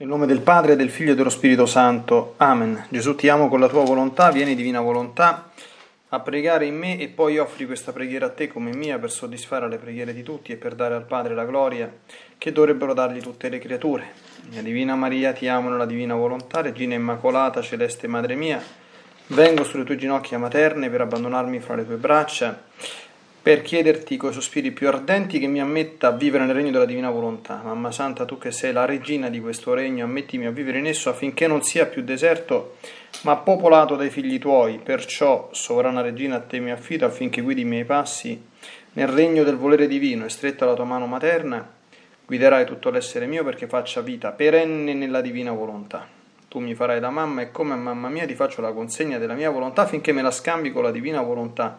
Nel nome del Padre, del Figlio e dello Spirito Santo. Amen. Gesù ti amo con la tua volontà, vieni divina volontà a pregare in me e poi offri questa preghiera a te come mia per soddisfare le preghiere di tutti e per dare al Padre la gloria che dovrebbero dargli tutte le creature. Mia Divina Maria, ti amo nella divina volontà, Regina Immacolata, Celeste Madre mia, vengo sulle tue ginocchia materne per abbandonarmi fra le tue braccia per chiederti coi sospiri più ardenti che mi ammetta a vivere nel regno della divina volontà. Mamma Santa, tu che sei la regina di questo regno, ammettimi a vivere in esso affinché non sia più deserto, ma popolato dai figli tuoi. Perciò, sovrana regina, a te mi affido affinché guidi i miei passi nel regno del volere divino e stretta la tua mano materna, guiderai tutto l'essere mio perché faccia vita perenne nella divina volontà. Tu mi farai da mamma e come mamma mia ti faccio la consegna della mia volontà affinché me la scambi con la divina volontà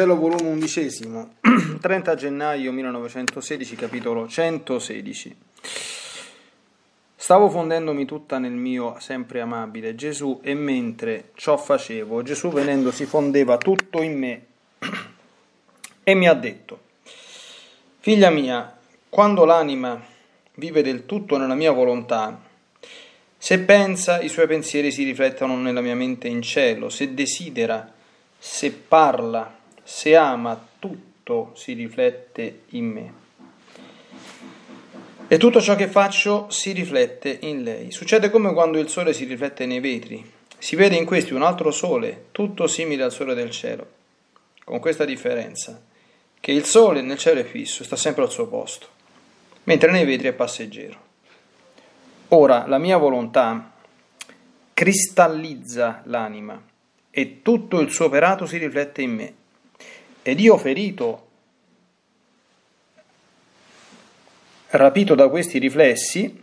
Cielo, volume undicesimo, 30 gennaio 1916, capitolo 116. Stavo fondendomi tutta nel mio sempre amabile Gesù e mentre ciò facevo, Gesù venendo si fondeva tutto in me e mi ha detto, Figlia mia, quando l'anima vive del tutto nella mia volontà, se pensa, i suoi pensieri si riflettono nella mia mente in cielo, se desidera, se parla, se ama, tutto si riflette in me. E tutto ciò che faccio si riflette in lei. Succede come quando il sole si riflette nei vetri. Si vede in questi un altro sole, tutto simile al sole del cielo, con questa differenza, che il sole nel cielo è fisso, sta sempre al suo posto, mentre nei vetri è passeggero. Ora, la mia volontà cristallizza l'anima e tutto il suo operato si riflette in me. Ed io ferito, rapito da questi riflessi,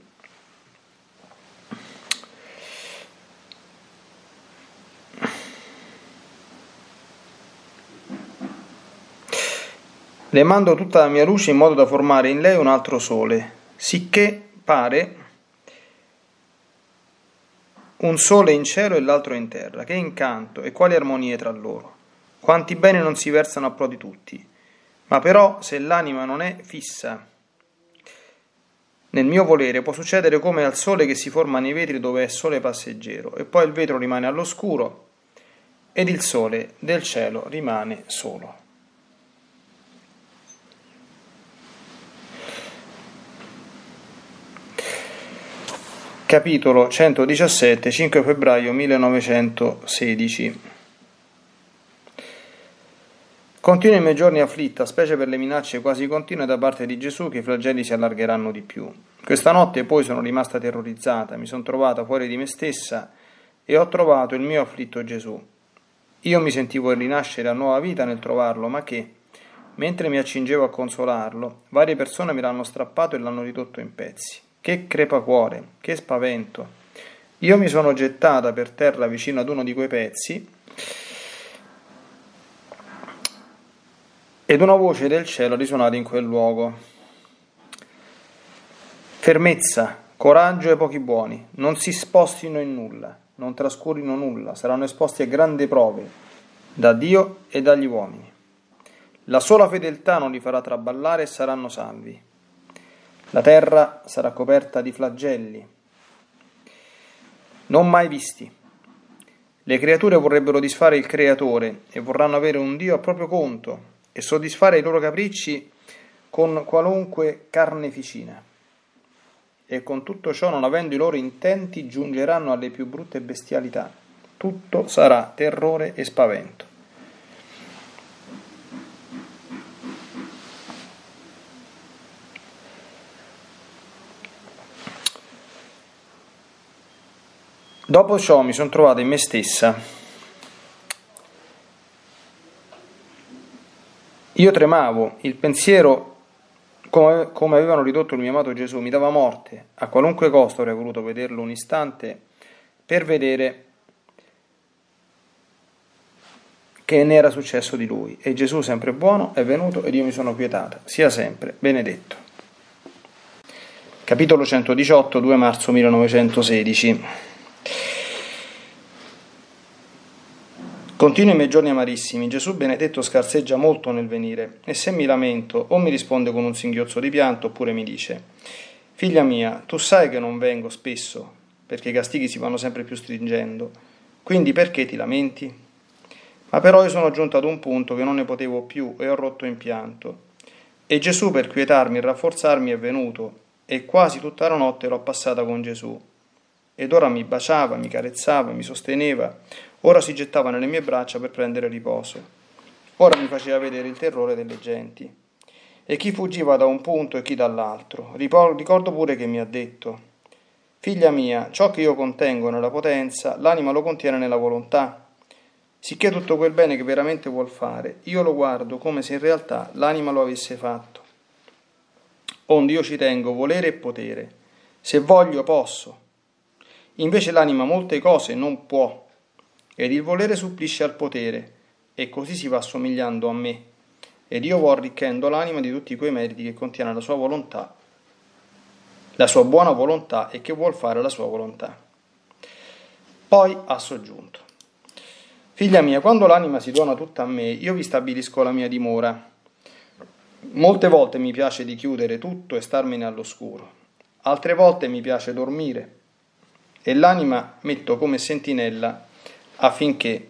le mando tutta la mia luce in modo da formare in lei un altro sole, sicché pare un sole in cielo e l'altro in terra, che incanto e quali armonie tra loro. Quanti beni non si versano a pro di tutti. Ma però se l'anima non è fissa nel mio volere può succedere come al sole che si forma nei vetri dove è sole passeggero e poi il vetro rimane all'oscuro ed il sole del cielo rimane solo. Capitolo 117, 5 febbraio 1916 Continuo i miei giorni afflitta, specie per le minacce quasi continue da parte di Gesù che i flagelli si allargheranno di più. Questa notte poi sono rimasta terrorizzata, mi sono trovata fuori di me stessa e ho trovato il mio afflitto Gesù. Io mi sentivo rinascere a nuova vita nel trovarlo, ma che, mentre mi accingevo a consolarlo, varie persone me l'hanno strappato e l'hanno ridotto in pezzi. Che crepacuore, che spavento. Io mi sono gettata per terra vicino ad uno di quei pezzi ed una voce del cielo risuonata in quel luogo. Fermezza, coraggio ai pochi buoni, non si spostino in nulla, non trascurino nulla, saranno esposti a grandi prove da Dio e dagli uomini. La sola fedeltà non li farà traballare e saranno salvi. La terra sarà coperta di flagelli, non mai visti. Le creature vorrebbero disfare il Creatore e vorranno avere un Dio a proprio conto e soddisfare i loro capricci con qualunque carneficina. E con tutto ciò, non avendo i loro intenti, giungeranno alle più brutte bestialità. Tutto sarà terrore e spavento. Dopo ciò mi sono trovata in me stessa Io tremavo, il pensiero come, come, avevano ridotto il mio amato Gesù mi dava morte, a qualunque costo avrei voluto vederlo un istante per vedere che ne era successo di lui. E Gesù sempre buono è venuto ed io mi sono quietata, sia sempre benedetto. Capitolo 118, 2 marzo 1916. Continui i miei giorni amarissimi, Gesù benedetto scarseggia molto nel venire, e se mi lamento o mi risponde con un singhiozzo di pianto oppure mi dice Figlia mia, tu sai che non vengo spesso, perché i castighi si vanno sempre più stringendo, quindi perché ti lamenti? Ma però io sono giunto ad un punto che non ne potevo più e ho rotto in pianto. E Gesù per quietarmi e rafforzarmi è venuto, e quasi tutta la notte l'ho passata con Gesù. Ed ora mi baciava, mi carezzava, mi sosteneva, Ora si gettava nelle mie braccia per prendere riposo. Ora mi faceva vedere il terrore delle genti. E chi fuggiva da un punto e chi dall'altro. Ricordo pure che mi ha detto, Figlia mia, ciò che io contengo nella potenza, l'anima lo contiene nella volontà. Sicché tutto quel bene che veramente vuol fare, io lo guardo come se in realtà l'anima lo avesse fatto. Onde io ci tengo volere e potere. Se voglio posso. Invece l'anima molte cose non può ed il volere supplisce al potere, e così si va assomigliando a me, ed io vo arricchendo l'anima di tutti quei meriti che contiene la sua volontà, la sua buona volontà e che vuol fare la sua volontà. Poi ha soggiunto. Figlia mia, quando l'anima si dona tutta a me, io vi stabilisco la mia dimora. Molte volte mi piace di chiudere tutto e starmene all'oscuro, altre volte mi piace dormire e l'anima metto come sentinella affinché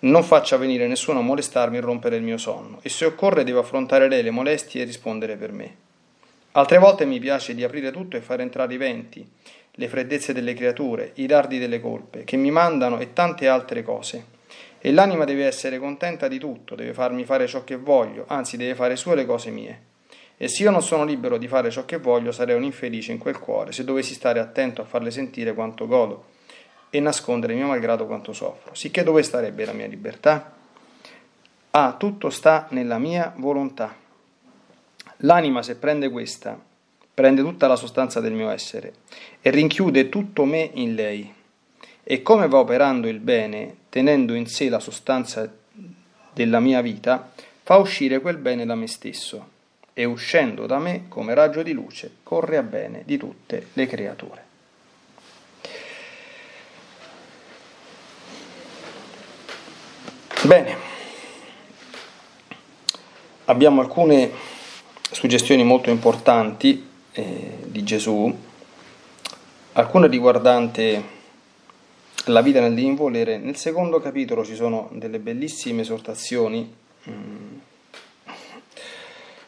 non faccia venire nessuno a molestarmi e rompere il mio sonno, e se occorre devo affrontare lei le molestie e rispondere per me. Altre volte mi piace di aprire tutto e far entrare i venti, le freddezze delle creature, i dardi delle colpe, che mi mandano e tante altre cose. E l'anima deve essere contenta di tutto, deve farmi fare ciò che voglio, anzi deve fare sue le cose mie. E se io non sono libero di fare ciò che voglio, sarei un infelice in quel cuore, se dovessi stare attento a farle sentire quanto godo e nascondere mio malgrado quanto soffro. Sicché dove starebbe la mia libertà? Ah, tutto sta nella mia volontà. L'anima, se prende questa, prende tutta la sostanza del mio essere e rinchiude tutto me in lei. E come va operando il bene, tenendo in sé la sostanza della mia vita, fa uscire quel bene da me stesso e uscendo da me come raggio di luce corre a bene di tutte le creature. Bene, abbiamo alcune suggestioni molto importanti eh, di Gesù, alcune riguardante la vita nell'involere. Nel secondo capitolo ci sono delle bellissime esortazioni mm,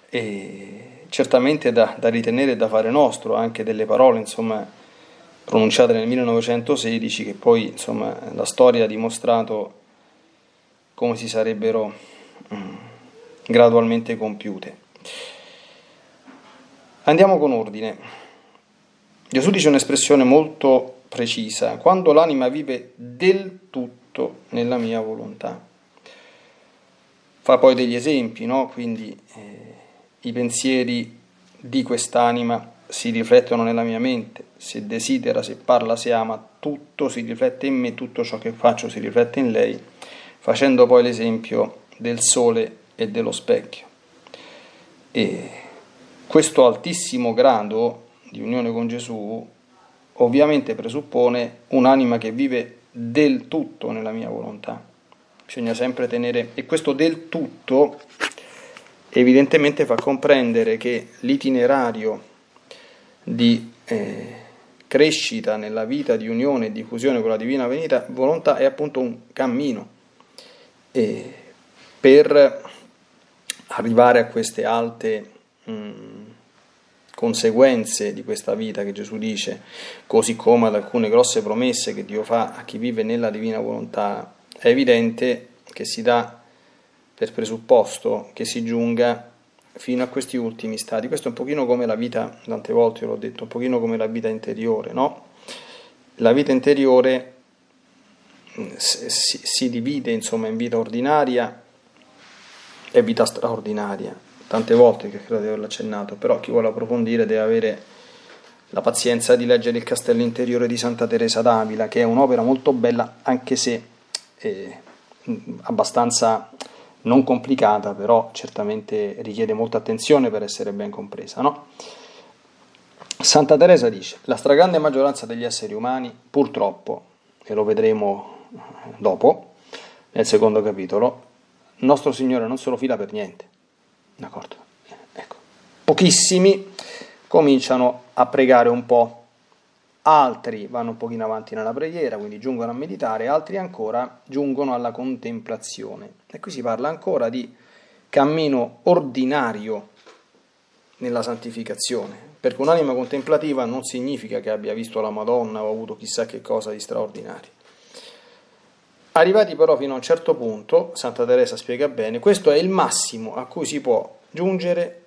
e certamente da, da ritenere e da fare nostro, anche delle parole insomma, pronunciate nel 1916 che poi insomma, la storia ha dimostrato come si sarebbero mm, gradualmente compiute. Andiamo con ordine. Gesù dice un'espressione molto precisa, quando l'anima vive del tutto nella mia volontà. Fa poi degli esempi, no? quindi eh, i pensieri di quest'anima si riflettono nella mia mente, se desidera, se parla, se ama, tutto si riflette in me, tutto ciò che faccio si riflette in lei, facendo poi l'esempio del sole e dello specchio. E questo altissimo grado di unione con Gesù ovviamente presuppone un'anima che vive del tutto nella mia volontà. Bisogna sempre tenere, e questo del tutto evidentemente fa comprendere che l'itinerario di eh, crescita nella vita di unione e di fusione con la divina volontà è appunto un cammino e per arrivare a queste alte mm, conseguenze di questa vita che Gesù dice, così come ad alcune grosse promesse che Dio fa a chi vive nella divina volontà, è evidente che si dà per presupposto che si giunga fino a questi ultimi stati. Questo è un pochino come la vita, tante volte l'ho detto, un pochino come la vita interiore, no? La vita interiore si, si divide insomma in vita ordinaria e vita straordinaria tante volte che credo di averlo accennato, però chi vuole approfondire deve avere la pazienza di leggere il Castello Interiore di Santa Teresa d'Avila, che è un'opera molto bella, anche se eh, abbastanza non complicata, però certamente richiede molta attenzione per essere ben compresa. No? Santa Teresa dice, la stragrande maggioranza degli esseri umani, purtroppo, e lo vedremo dopo, nel secondo capitolo, nostro Signore non se lo fila per niente D'accordo? Ecco. Pochissimi cominciano a pregare un po', altri vanno un pochino avanti nella preghiera, quindi giungono a meditare, altri ancora giungono alla contemplazione. E qui si parla ancora di cammino ordinario nella santificazione, perché un'anima contemplativa non significa che abbia visto la Madonna o avuto chissà che cosa di straordinario. Arrivati però fino a un certo punto, Santa Teresa spiega bene, questo è il massimo a cui si può giungere,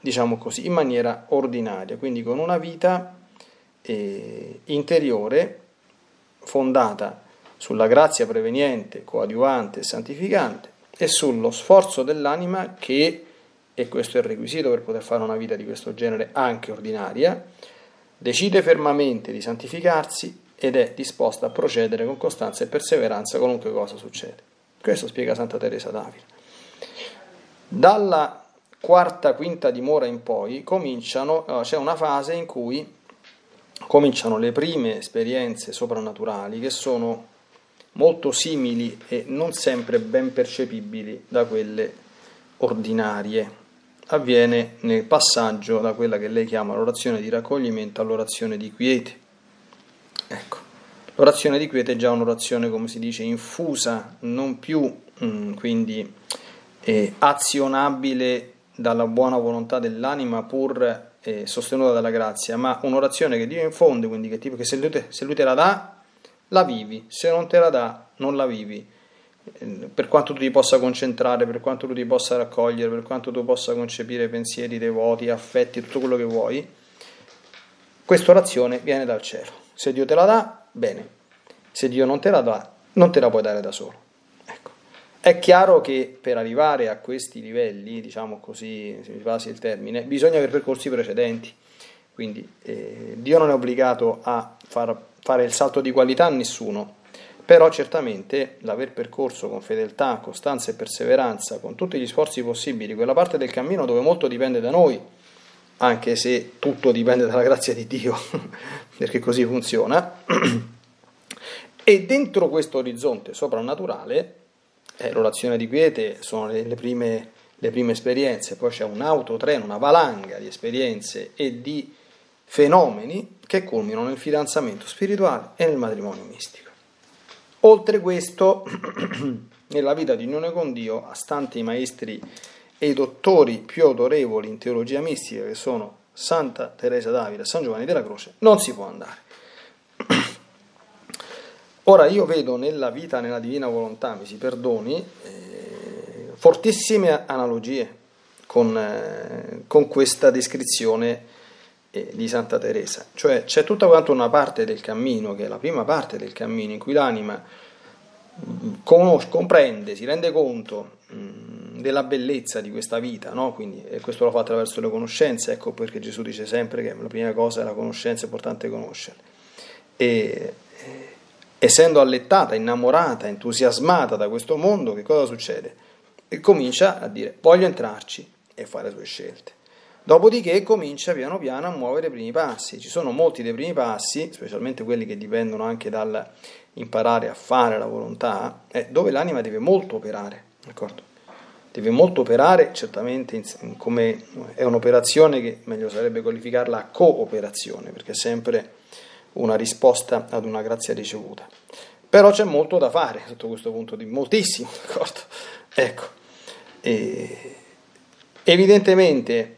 diciamo così, in maniera ordinaria, quindi con una vita eh, interiore fondata sulla grazia preveniente, coadiuvante e santificante e sullo sforzo dell'anima che, e questo è il requisito per poter fare una vita di questo genere anche ordinaria, decide fermamente di santificarsi ed è disposta a procedere con costanza e perseveranza qualunque cosa succede. Questo spiega Santa Teresa d'Avila. Dalla quarta, quinta dimora in poi cominciano, eh, c'è una fase in cui cominciano le prime esperienze soprannaturali che sono molto simili e non sempre ben percepibili da quelle ordinarie. Avviene nel passaggio da quella che lei chiama l'orazione di raccoglimento all'orazione di quiete. Ecco, l'orazione di quiete è già un'orazione, come si dice, infusa, non più mh, mm, quindi eh, azionabile dalla buona volontà dell'anima pur eh, sostenuta dalla grazia, ma un'orazione che Dio infonde, quindi che, tipo, che se, lui te, se lui te la dà, la vivi, se non te la dà, non la vivi. Eh, per quanto tu ti possa concentrare, per quanto tu ti possa raccogliere, per quanto tu possa concepire pensieri devoti, affetti, tutto quello che vuoi, questa orazione viene dal cielo. Se Dio te la dà, bene. Se Dio non te la dà, non te la puoi dare da solo. Ecco. È chiaro che per arrivare a questi livelli, diciamo così, se mi passi il termine, bisogna avere percorsi precedenti. Quindi eh, Dio non è obbligato a far, fare il salto di qualità a nessuno, però certamente l'aver percorso con fedeltà, costanza e perseveranza, con tutti gli sforzi possibili, quella parte del cammino dove molto dipende da noi, anche se tutto dipende dalla grazia di Dio, perché così funziona. E dentro questo orizzonte soprannaturale, eh, l'orazione di quiete sono le, le, prime, le prime esperienze, poi c'è un autotreno, una valanga di esperienze e di fenomeni che culminano nel fidanzamento spirituale e nel matrimonio mistico. Oltre questo, nella vita di unione con Dio, a stanti i maestri e i dottori più autorevoli in teologia mistica, che sono Santa Teresa d'Avila San Giovanni della Croce, non si può andare. Ora io vedo nella vita, nella divina volontà, mi si perdoni, eh, fortissime analogie con, eh, con questa descrizione eh, di Santa Teresa. Cioè c'è tutta quanta una parte del cammino, che è la prima parte del cammino, in cui l'anima mm, conosce, comprende, si rende conto mh, mm, della bellezza di questa vita, no? Quindi, e questo lo fa attraverso le conoscenze, ecco perché Gesù dice sempre che la prima cosa è la conoscenza, è importante conoscerle. E, essendo allettata, innamorata, entusiasmata da questo mondo, che cosa succede? E comincia a dire voglio entrarci e fare le sue scelte. Dopodiché comincia piano piano a muovere i primi passi. Ci sono molti dei primi passi, specialmente quelli che dipendono anche dal imparare a fare la volontà, eh, dove l'anima deve molto operare, d'accordo? Deve molto operare, certamente come è un'operazione che meglio sarebbe qualificarla cooperazione, perché è sempre una risposta ad una grazia ricevuta. Però c'è molto da fare sotto questo punto di moltissimo, d'accordo? Ecco, e evidentemente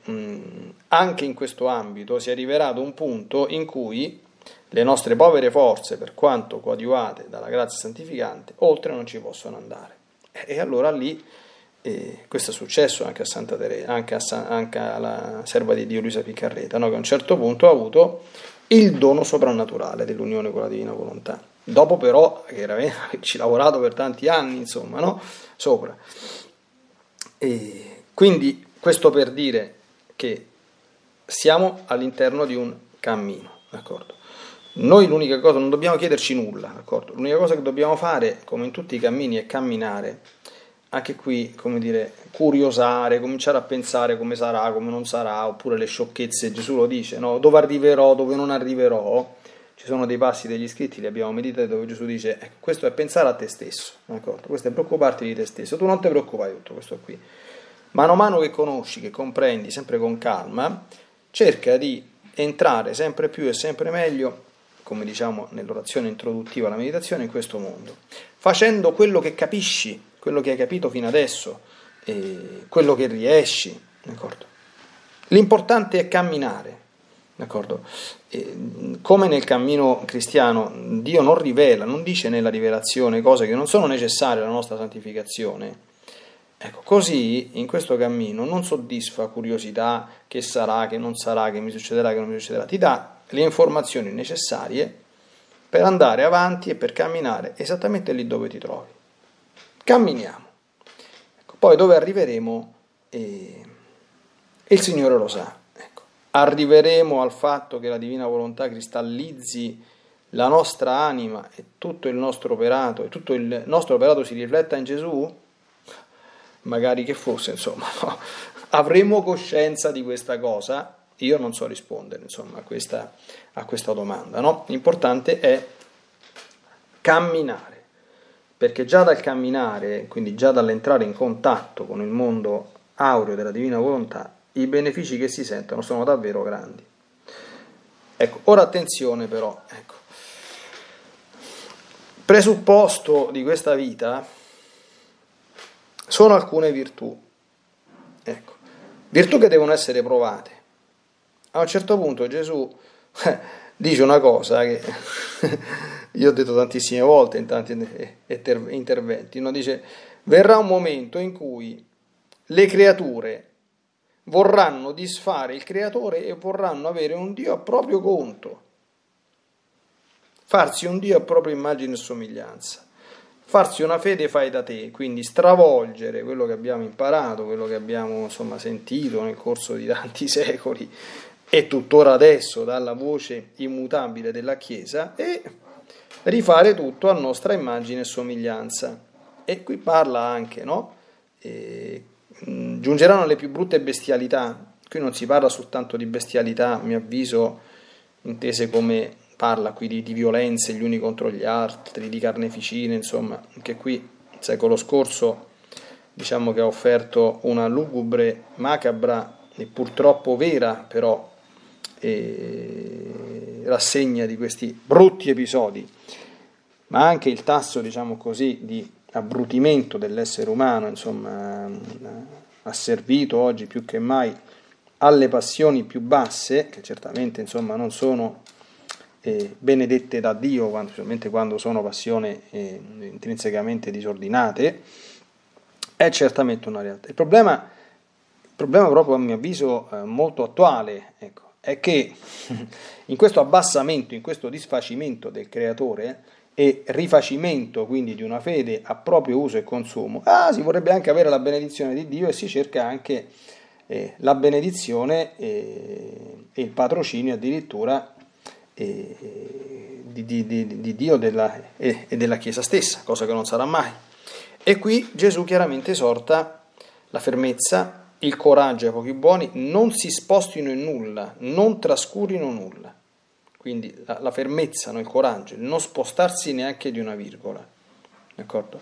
anche in questo ambito si arriverà ad un punto in cui le nostre povere forze, per quanto coadiuvate dalla grazia santificante, oltre non ci possono andare. E allora lì, eh, questo è successo anche a Santa Teresa, anche, San, anche alla serva di Dio Luisa Piccarreta, no? che a un certo punto ha avuto il dono soprannaturale dell'unione con la divina volontà. Dopo però, che ci ha lavorato per tanti anni, insomma, no? Sopra. E quindi questo per dire che siamo all'interno di un cammino, d'accordo? Noi l'unica cosa, non dobbiamo chiederci nulla, d'accordo? L'unica cosa che dobbiamo fare, come in tutti i cammini, è camminare anche qui, come dire, curiosare, cominciare a pensare come sarà, come non sarà, oppure le sciocchezze, Gesù lo dice, no? dove arriverò, dove non arriverò, ci sono dei passi degli scritti, li abbiamo meditati, dove Gesù dice, ecco, questo è pensare a te stesso, d'accordo? questo è preoccuparti di te stesso, tu non ti preoccupare di tutto questo qui. Mano a mano che conosci, che comprendi, sempre con calma, cerca di entrare sempre più e sempre meglio, come diciamo nell'orazione introduttiva alla meditazione, in questo mondo, facendo quello che capisci quello che hai capito fino adesso, eh, quello che riesci, d'accordo? L'importante è camminare, d'accordo? Eh, come nel cammino cristiano Dio non rivela, non dice nella rivelazione cose che non sono necessarie alla nostra santificazione, ecco, così in questo cammino non soddisfa curiosità che sarà, che non sarà, che mi succederà, che non mi succederà, ti dà le informazioni necessarie per andare avanti e per camminare esattamente lì dove ti trovi camminiamo. Ecco, poi dove arriveremo eh, il Signore lo sa. Ecco, arriveremo al fatto che la divina volontà cristallizzi la nostra anima e tutto il nostro operato e tutto il nostro operato si rifletta in Gesù? Magari che fosse, insomma, no? avremo coscienza di questa cosa? Io non so rispondere insomma, a, questa, a questa domanda. No? L'importante è camminare perché già dal camminare, quindi già dall'entrare in contatto con il mondo aureo della divina volontà, i benefici che si sentono sono davvero grandi. Ecco, ora attenzione però, ecco. presupposto di questa vita sono alcune virtù, ecco, virtù che devono essere provate. A un certo punto Gesù dice una cosa che io ho detto tantissime volte in tanti interventi, no? dice verrà un momento in cui le creature vorranno disfare il creatore e vorranno avere un Dio a proprio conto, farsi un Dio a propria immagine e somiglianza, farsi una fede fai da te, quindi stravolgere quello che abbiamo imparato, quello che abbiamo insomma, sentito nel corso di tanti secoli e tuttora adesso dalla voce immutabile della Chiesa e rifare tutto a nostra immagine e somiglianza. E qui parla anche, no? E, mh, giungeranno le più brutte bestialità. Qui non si parla soltanto di bestialità, a mio avviso, intese come parla qui di, di violenze gli uni contro gli altri, di carneficine, insomma, anche qui, il secolo scorso, diciamo che ha offerto una lugubre, macabra e purtroppo vera però eh, rassegna di questi brutti episodi, ma anche il tasso, diciamo così, di abbrutimento dell'essere umano, insomma, ha servito oggi più che mai alle passioni più basse, che certamente insomma, non sono eh, benedette da Dio, quando, specialmente quando sono passioni eh, intrinsecamente disordinate, è certamente una realtà. Il problema, il problema proprio a mio avviso eh, molto attuale ecco, è che in questo abbassamento, in questo disfacimento del creatore e rifacimento quindi di una fede a proprio uso e consumo, ah, si vorrebbe anche avere la benedizione di Dio e si cerca anche eh, la benedizione e, e, il patrocinio addirittura eh, di, di, di, di, Dio della, e della Chiesa stessa, cosa che non sarà mai. E qui Gesù chiaramente esorta la fermezza, il coraggio ai pochi buoni, non si spostino in nulla, non trascurino nulla. Quindi la, la fermezza, no, il coraggio, il non spostarsi neanche di una virgola. D'accordo?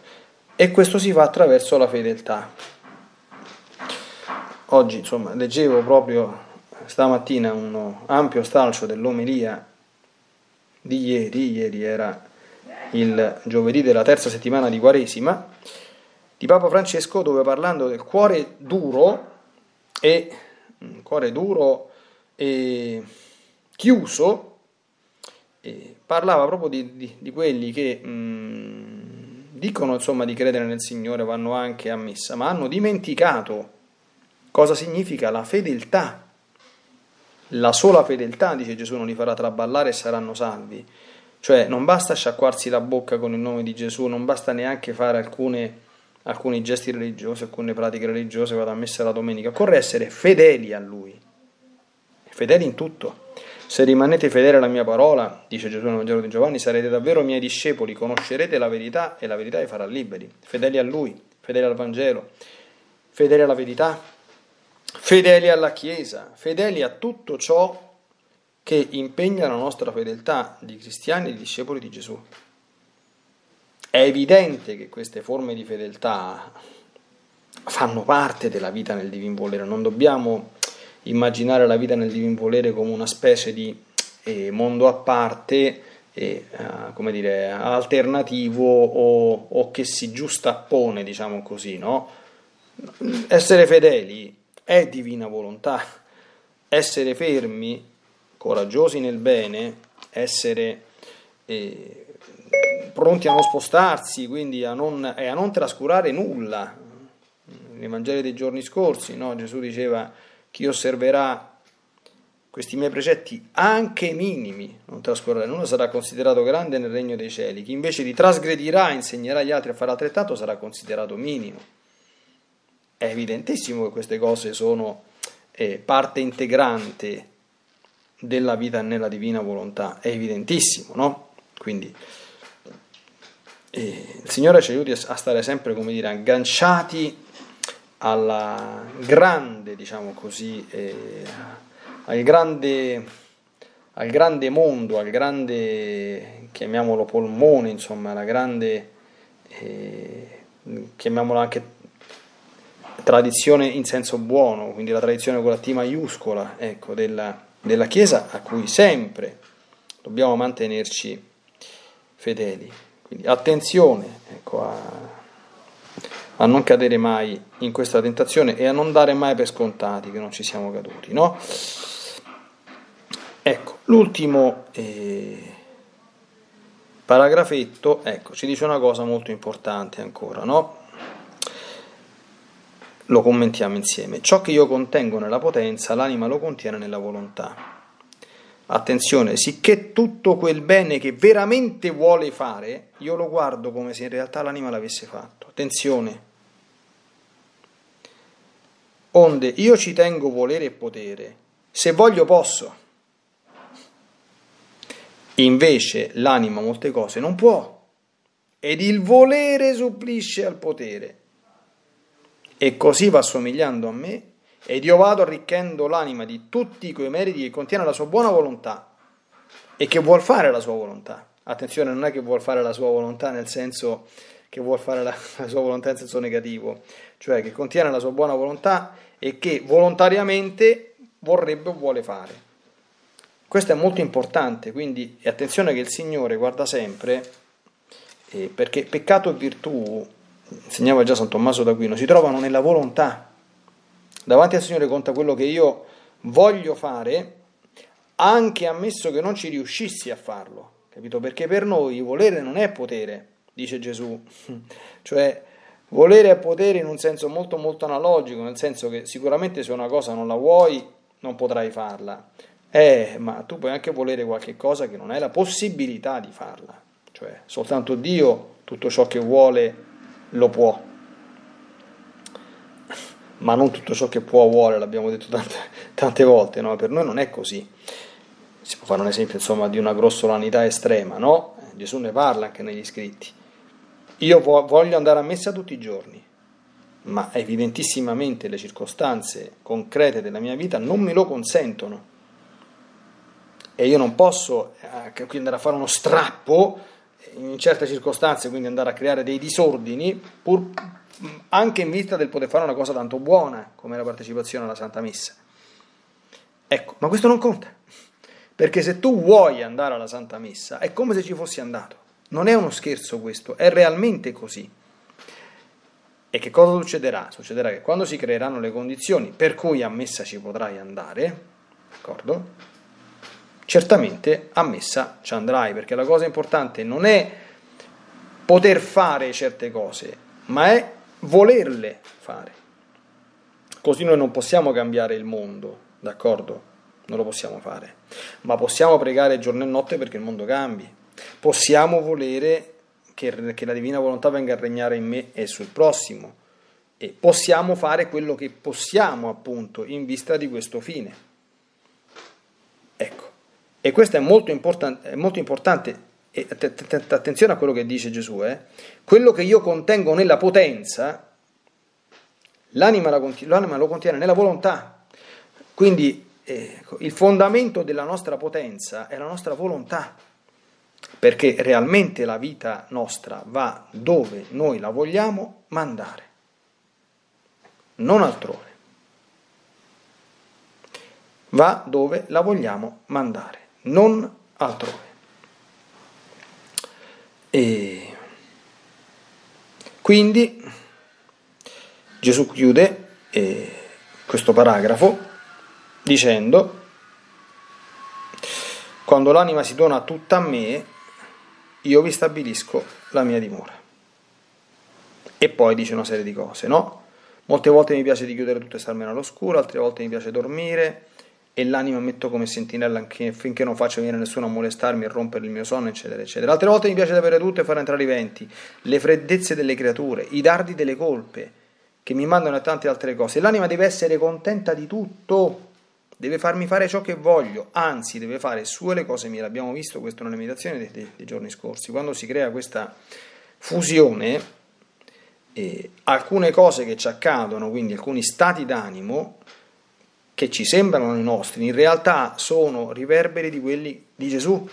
E questo si fa attraverso la fedeltà oggi insomma, leggevo proprio stamattina un ampio stralcio dell'omelia di ieri, ieri era il giovedì della terza settimana di Quaresima, di Papa Francesco dove parlando del cuore duro e cuore duro e chiuso, e parlava proprio di, di, di quelli che mh, dicono insomma di credere nel Signore, vanno anche a messa, ma hanno dimenticato Cosa significa la fedeltà? La sola fedeltà, dice Gesù, non li farà traballare e saranno salvi. Cioè non basta sciacquarsi la bocca con il nome di Gesù, non basta neanche fare alcune, alcuni gesti religiosi, alcune pratiche religiose, vado a messa la domenica, occorre essere fedeli a Lui, fedeli in tutto. Se rimanete fedeli alla mia parola, dice Gesù nel Vangelo di Giovanni, sarete davvero miei discepoli, conoscerete la verità e la verità vi farà liberi. Fedeli a Lui, fedeli al Vangelo, fedeli alla verità, fedeli alla Chiesa, fedeli a tutto ciò che impegna la nostra fedeltà di cristiani e di discepoli di Gesù. È evidente che queste forme di fedeltà fanno parte della vita nel divin volere, non dobbiamo immaginare la vita nel divin volere come una specie di eh, mondo a parte, eh, come dire, alternativo o, o che si giustappone, diciamo così, no? Essere fedeli è divina volontà. Essere fermi, coraggiosi nel bene, essere eh, pronti a non spostarsi, quindi a non, e a non trascurare nulla. Nei Vangeli dei giorni scorsi no? Gesù diceva chi osserverà questi miei precetti anche minimi, non trascorrerà nulla, sarà considerato grande nel regno dei cieli. Chi invece li trasgredirà e insegnerà agli altri a fare altrettanto sarà considerato minimo è evidentissimo che queste cose sono eh, parte integrante della vita nella divina volontà, è evidentissimo, no? Quindi eh, il Signore ci aiuti a stare sempre, come dire, agganciati alla grande, diciamo così, eh, al, grande, al grande mondo, al grande, chiamiamolo polmone, insomma, alla grande, eh, chiamiamolo anche tradizione in senso buono, quindi la tradizione con la T maiuscola ecco, della, della Chiesa a cui sempre dobbiamo mantenerci fedeli. Quindi attenzione ecco, a, a, non cadere mai in questa tentazione e a non dare mai per scontati che non ci siamo caduti. No? Ecco, l'ultimo eh, paragrafetto ecco, ci dice una cosa molto importante ancora, no? lo commentiamo insieme. Ciò che io contengo nella potenza, l'anima lo contiene nella volontà. Attenzione, sicché tutto quel bene che veramente vuole fare, io lo guardo come se in realtà l'anima l'avesse fatto. Attenzione. Onde io ci tengo volere e potere, se voglio posso. Invece l'anima molte cose non può, ed il volere supplisce al potere e così va somigliando a me, ed io vado arricchendo l'anima di tutti quei meriti che contiene la sua buona volontà e che vuol fare la sua volontà. Attenzione, non è che vuol fare la sua volontà nel senso che vuol fare la, la sua volontà in senso negativo, cioè che contiene la sua buona volontà e che volontariamente vorrebbe o vuole fare. Questo è molto importante, quindi attenzione che il Signore guarda sempre, eh, perché peccato e virtù, insegnava già San Tommaso d'Aquino, si trovano nella volontà. Davanti al Signore conta quello che io voglio fare, anche ammesso che non ci riuscissi a farlo, capito? Perché per noi volere non è potere, dice Gesù, cioè volere è potere in un senso molto molto analogico, nel senso che sicuramente se una cosa non la vuoi non potrai farla, eh, ma tu puoi anche volere qualche cosa che non hai la possibilità di farla, cioè soltanto Dio tutto ciò che vuole lo può, ma non tutto ciò che può vuole, l'abbiamo detto tante, tante volte, no? per noi non è così. Si può fare un esempio insomma, di una grossolanità estrema, no? Gesù ne parla anche negli scritti. Io voglio andare a messa tutti i giorni, ma evidentissimamente le circostanze concrete della mia vita non me lo consentono. E io non posso eh, andare a fare uno strappo in certe circostanze, quindi andare a creare dei disordini, pur anche in vista del poter fare una cosa tanto buona come la partecipazione alla Santa Messa. Ecco, ma questo non conta, perché se tu vuoi andare alla Santa Messa è come se ci fossi andato. Non è uno scherzo questo, è realmente così. E che cosa succederà? Succederà che quando si creeranno le condizioni per cui a messa ci potrai andare, d'accordo? Certamente a messa ci andrai, perché la cosa importante non è poter fare certe cose, ma è volerle fare. Così noi non possiamo cambiare il mondo, d'accordo? Non lo possiamo fare, ma possiamo pregare giorno e notte perché il mondo cambi. Possiamo volere che, che la divina volontà venga a regnare in me e sul prossimo e possiamo fare quello che possiamo appunto in vista di questo fine. Ecco, e questo è molto, important- è molto importante e attenzione a quello che dice Gesù, eh? quello che io contengo nella potenza, l'anima, l'anima lo contiene nella volontà. Quindi eh, il fondamento della nostra potenza è la nostra volontà, perché realmente la vita nostra va dove noi la vogliamo mandare, non altrove. Va dove la vogliamo mandare, non altrove. E quindi Gesù chiude eh, questo paragrafo dicendo, quando l'anima si dona tutta a me, io vi stabilisco la mia dimora. E poi dice una serie di cose, no? Molte volte mi piace di chiudere tutto e starmene all'oscuro, altre volte mi piace dormire, e l'anima metto come sentinella finché non faccia venire nessuno a molestarmi e rompere il mio sonno, eccetera, eccetera. Altre volte mi piace avere tutto e far entrare i venti, le freddezze delle creature, i dardi delle colpe, che mi mandano a tante altre cose. L'anima deve essere contenta di tutto, deve farmi fare ciò che voglio, anzi deve fare sue le cose mie. L'abbiamo visto questo nelle meditazioni dei, dei, dei giorni scorsi. Quando si crea questa fusione, eh, alcune cose che ci accadono, quindi alcuni stati d'animo, che ci sembrano i nostri, in realtà sono riverberi di quelli di Gesù.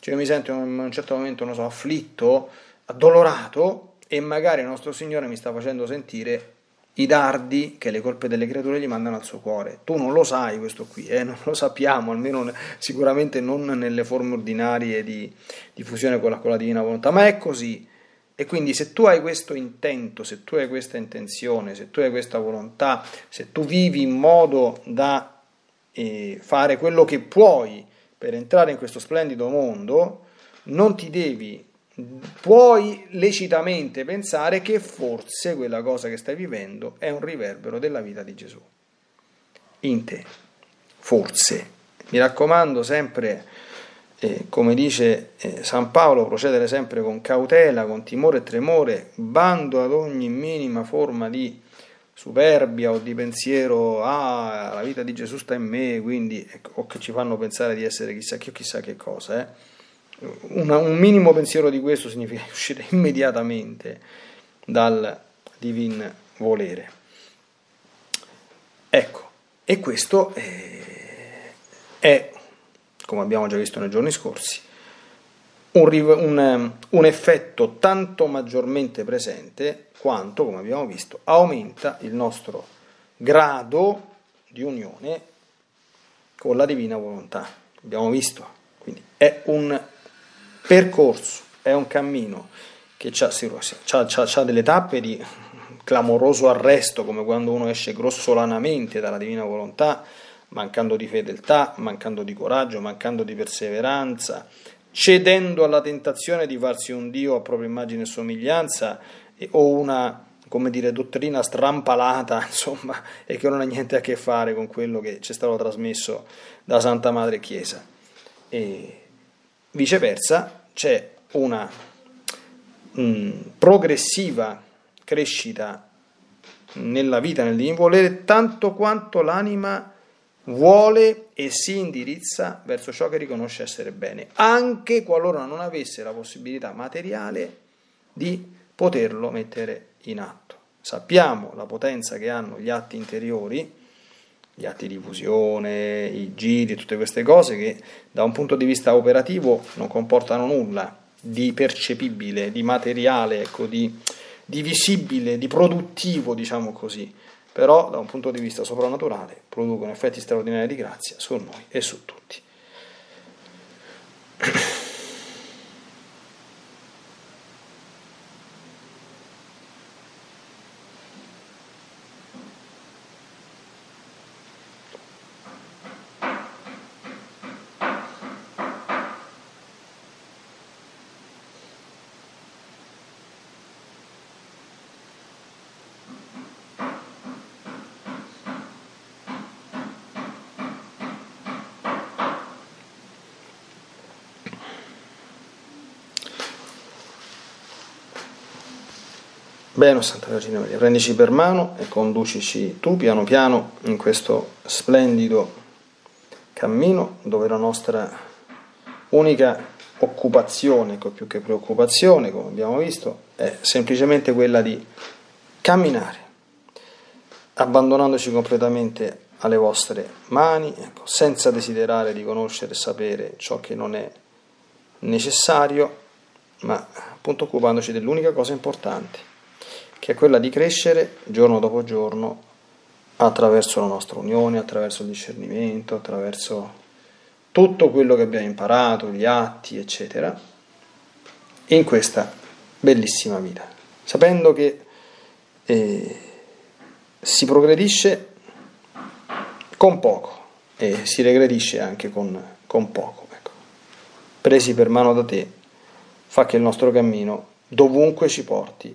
Cioè io mi sento in un certo momento, non so, afflitto, addolorato e magari il nostro Signore mi sta facendo sentire i dardi che le colpe delle creature gli mandano al suo cuore. Tu non lo sai questo qui, eh? non lo sappiamo, almeno sicuramente non nelle forme ordinarie di, di fusione con la, con la divina volontà, ma è così. E quindi se tu hai questo intento, se tu hai questa intenzione, se tu hai questa volontà, se tu vivi in modo da eh, fare quello che puoi per entrare in questo splendido mondo, non ti devi, puoi lecitamente pensare che forse quella cosa che stai vivendo è un riverbero della vita di Gesù. In te, forse. Mi raccomando sempre eh, come dice eh, San Paolo, procedere sempre con cautela, con timore e tremore, bando ad ogni minima forma di superbia o di pensiero, ah, la vita di Gesù sta in me, quindi, ecco, o che ci fanno pensare di essere chissà che o chissà che cosa. Eh. Una, un minimo pensiero di questo significa uscire immediatamente dal divin volere. Ecco, e questo è, è come abbiamo già visto nei giorni scorsi, un, un, un effetto tanto maggiormente presente quanto, come abbiamo visto, aumenta il nostro grado di unione con la divina volontà. Abbiamo visto. Quindi è un percorso, è un cammino che ha delle tappe di clamoroso arresto, come quando uno esce grossolanamente dalla divina volontà, mancando di fedeltà, mancando di coraggio, mancando di perseveranza, cedendo alla tentazione di farsi un Dio a propria immagine e somiglianza o una come dire, dottrina strampalata, insomma, e che non ha niente a che fare con quello che ci è stato trasmesso da Santa Madre Chiesa. E viceversa c'è una mh, mm, progressiva crescita nella vita, nel volere, tanto quanto l'anima vuole e si indirizza verso ciò che riconosce essere bene, anche qualora non avesse la possibilità materiale di poterlo mettere in atto. Sappiamo la potenza che hanno gli atti interiori, gli atti di fusione, i giri, tutte queste cose che da un punto di vista operativo non comportano nulla di percepibile, di materiale, ecco, di, di visibile, di produttivo, diciamo così, però da un punto di vista soprannaturale producono effetti straordinari di grazia su noi e su tutti. Bene, Santa Vergine Maria, prendici per mano e conducici tu piano piano in questo splendido cammino dove la nostra unica occupazione, ecco, più che preoccupazione, come abbiamo visto, è semplicemente quella di camminare, abbandonandoci completamente alle vostre mani, ecco, senza desiderare di conoscere e sapere ciò che non è necessario, ma appunto occupandoci dell'unica cosa importante che è quella di crescere giorno dopo giorno attraverso la nostra unione, attraverso il discernimento, attraverso tutto quello che abbiamo imparato, gli atti, eccetera, in questa bellissima vita, sapendo che eh, si progredisce con poco e si regredisce anche con, con poco. Ecco. Presi per mano da te, fa che il nostro cammino dovunque ci porti,